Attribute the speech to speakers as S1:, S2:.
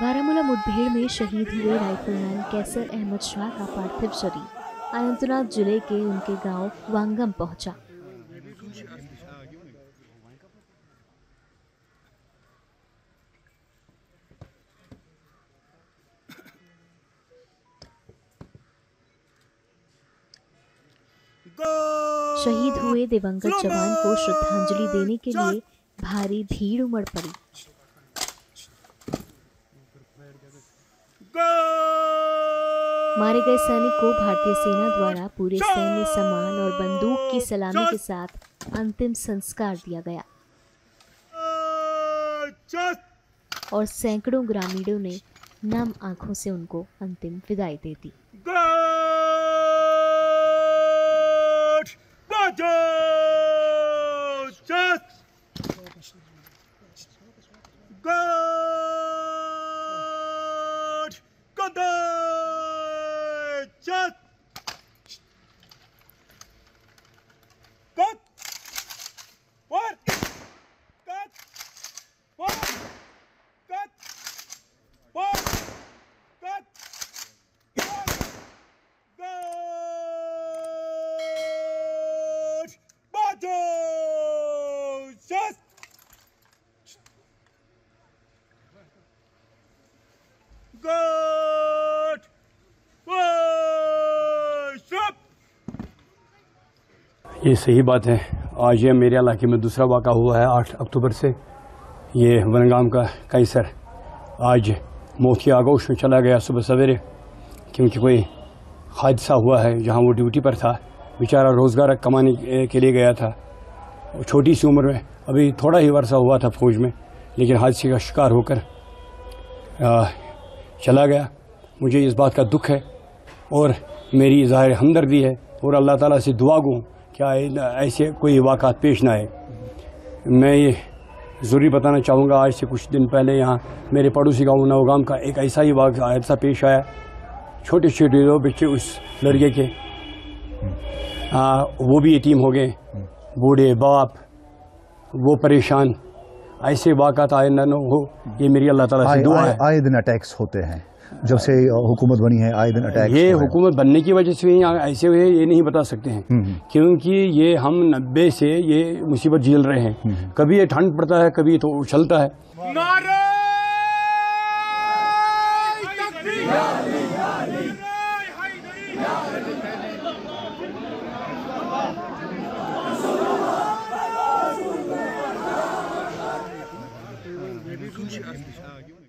S1: बारामूला मुठभेड़ में शहीद हुए राइफलमैन कैसर अहमद शाह का पार्थिव शरीर अनंतनाग ज़िले के उनके गाँव वांगम पहुँचा। शहीद हुए दिवंगत जवान को श्रद्धांजलि देने के लिए भारी भीड़ उमड़ पड़ी। मारे गए सैनिक को भारतीय सेना द्वारा पूरे सैन्य सम्मान और बंदूक की सलामी के साथ अंतिम संस्कार दिया गया। और सैकड़ों ग्रामीणों ने नम आँखों से उनको अंतिम विदाई दे दी।
S2: çat.
S3: ये सही बात है। आज ये मेरे इलाके में दूसरा वाक़ा हुआ है, आठ अक्टूबर से। ये वनगाम का कैसर। आज मौत आगोश में चला गया सुबह सवेरे, क्योंकि कोई हादसा हुआ है, जहाँ वो ड्यूटी पर था। बेचारा रोज़गार कमाने के लिए गया था। छोटी सी उम्र में, अभी थोड़ा ही वर्षा हुआ था फौज में, लेकिन हादसे का शिकार होकर चला गया। मुझे इस बात का दुख है, और मेरी ज़ाहिर हमदर्दी है, और अल्लाह ताला से दुआ गूँ क्या ऐसे कोई वाक़ात पेश ना आए। मैं ये ज़रूरी बताना चाहूँगा आज से कुछ दिन पहले यहाँ मेरे पड़ोसी गाँव नवगाम का एक ऐसा ही वाक़ हादसा पेश आया छोटे छोटे दो बच्चे उस लड़के के। आ, वो भी यतीम हो गए। बूढ़े बाप वो परेशान। ऐसे वाक़ात आए न हो ये मेरी अल्लाह ताला से दुआ है।
S4: आए दिन अटैक्स होते हैं। जब से हुकूमत बनी है आए दिन अटैक्स
S3: ये हुकूमत बनने की वजह से ही ऐसे हुए ये नहीं बता सकते हैं। क्योंकि ये हम नब्बे से ये मुसीबत झेल रहे हैं। कभी ये ठंड पड़ता है कभी तो उछलता है।
S2: नारे! तकबीर नारे हैदरी